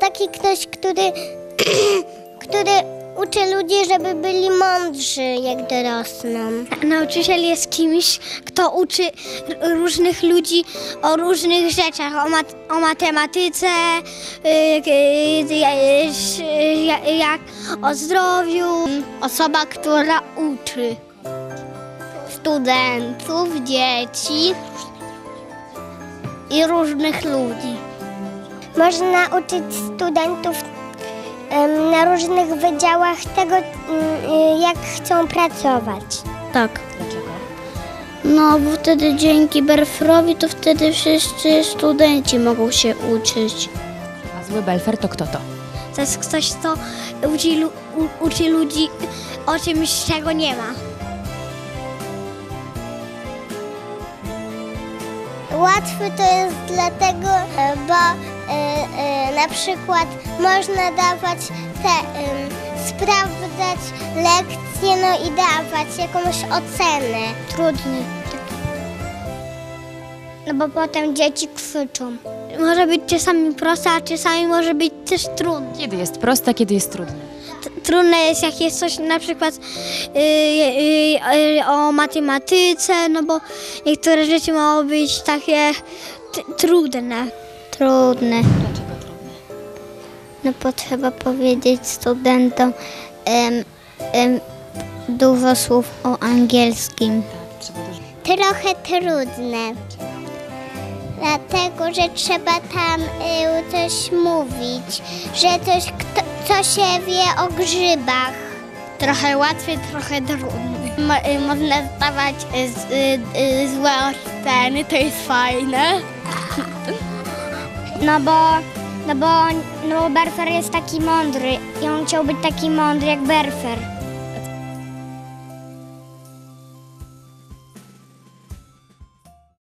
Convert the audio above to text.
taki ktoś, który, który uczy ludzi, żeby byli mądrzy, jak dorosną. Nauczyciel jest kimś, kto uczy r- różnych ludzi o różnych rzeczach, o, mat- o matematyce, y, y, y, y, jak o zdrowiu. Osoba, która uczy studentów, dzieci i różnych ludzi. Można uczyć studentów na różnych wydziałach tego, mm, y, jak chcą pracować. Tak. No, bo wtedy dzięki Berfrowi to wtedy wszyscy studenci mogą się uczyć. A zły Belfer to kto to? To jest ktoś, kto uczy, u, uczy ludzi o czymś, czego nie ma. Łatwy to jest dlatego, e, bo e, na przykład można dawać te, sprawdzać lekcje, no i dawać jakąś ocenę. Trudny. No bo potem dzieci krzyczą. Może być czasami proste, a czasami może być też trudne. Kiedy jest proste, kiedy jest trudne? Trudne jest, jak jest coś na przykład y, y, y, o matematyce, no bo niektóre rzeczy mogą być takie trudne. Trudne? No bo trzeba powiedzieć studentom em, em, dużo słów o angielskim. Trochę trudne. Dlatego, że trzeba tam y, coś mówić, że coś, kto, co się wie o grzybach. Trochę łatwiej, trochę trudniej. można zdawać złe oceny, to jest fajne. No bo, no bo, no bo Berfer jest taki mądry i on chciał być taki mądry jak Berfer.